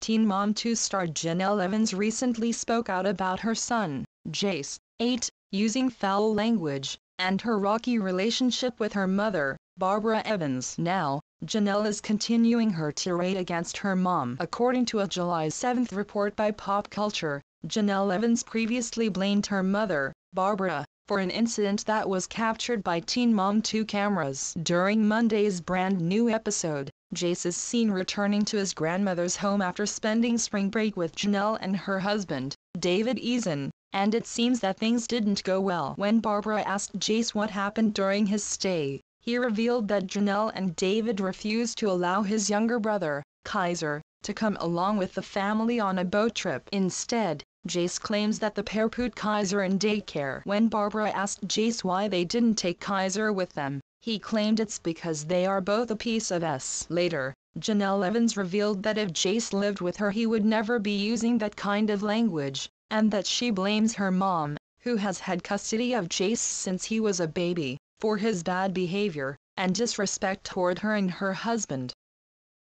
Teen Mom 2 star Jenelle Evans recently spoke out about her son, Jace, 8, using foul language, and her rocky relationship with her mother, Barbara Evans. Now, Jenelle is continuing her tirade against her mom. According to a July 7 report by Pop Culture, Jenelle Evans previously blamed her mother, Barbara, for an incident that was captured by Teen Mom 2 cameras. During Monday's brand new episode, Jace is seen returning to his grandmother's home after spending spring break with Jenelle and her husband, David Eason, and it seems that things didn't go well. When Barbara asked Jace what happened during his stay, he revealed that Jenelle and David refused to allow his younger brother, Kaiser, to come along with the family on a boat trip. Instead, Jace claims that the pair put Kaiser in daycare. When Barbara asked Jace why they didn't take Kaiser with them, he claimed it's because they are both a piece of S. Later, Jenelle Evans revealed that if Jace lived with her he would never be using that kind of language, and that she blames her mom, who has had custody of Jace since he was a baby, for his bad behavior and disrespect toward her and her husband.